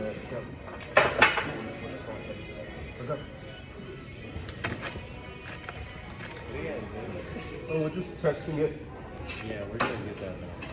Oh, we're just testing it. Yeah, we're gonna get that now.